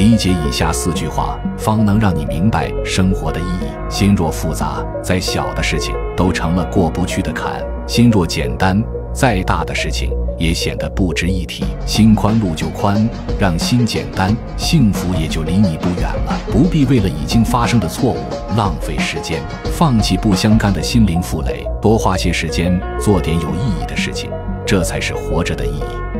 理解以下四句话方能让你明白生活的意义。心若复杂再小的事情都成了过不去的坎。心若简单再大的事情也显得不值一提。心宽路就宽让心简单幸福也就离你不远了。不必为了已经发生的错误浪费时间放弃不相干的心灵负累多花些时间做点有意义的事情这才是活着的意义。